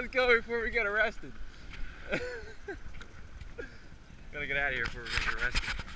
Let's go before we get arrested. Gotta get out of here before we get arrested.